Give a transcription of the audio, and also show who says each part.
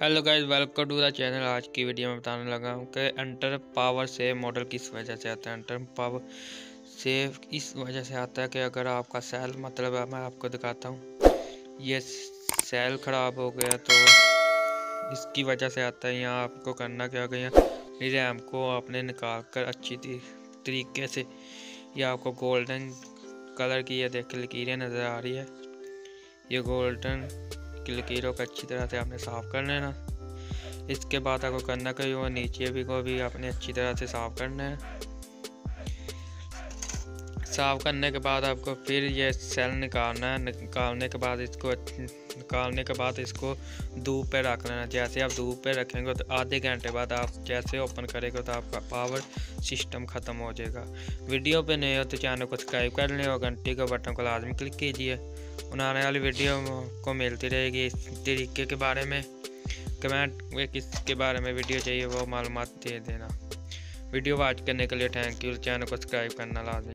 Speaker 1: Hello guys welcome to the channel आज की video में बताने लगा हूँ कि अंटर पावर सेव मॉडल किस वजह से आता है? अंटर पावर सेव इस वजह से आता है कि अगर आपका सेल मतलब है मैं आपको दिखाता हूँ, ये सेल ख़राब हो गया तो इसकी वजह से आता है। यहाँ आपको करना क्या गया? रैम को आपने निकाल कर अच्छी तरीके से ये आपको गोल्डन कलर की ये देख, लकीरें नज़र आ रही है। ये गोल्डन की लकीरों को अच्छी तरह से आपने साफ़ कर लेना इसके बाद आपको करना कहीं वो नीचे भी को भी आपने अच्छी तरह से साफ़ करना है। साफ़ करने के बाद आपको फिर ये सेल निकालना है। निकालने के बाद इसको निकालने के बाद इसको धूप पे रख लेना। जैसे आप धूप पे रखेंगे तो आधे घंटे बाद आप जैसे ओपन करेंगे तो आपका पावर सिस्टम ख़त्म हो जाएगा। वीडियो पे नहीं हो तो चैनल को सब्सक्राइब कर लें और घंटी का बटन को लाजमी क्लिक कीजिए। आने वाली वीडियो को मिलती रहेगी। इस तरीके के बारे में कमेंट में किसके बारे में वीडियो चाहिए वो मालूम दे देना। वीडियो वॉच करने के लिए थैंक यू चैनल को सब्सक्राइब करना लाजमी।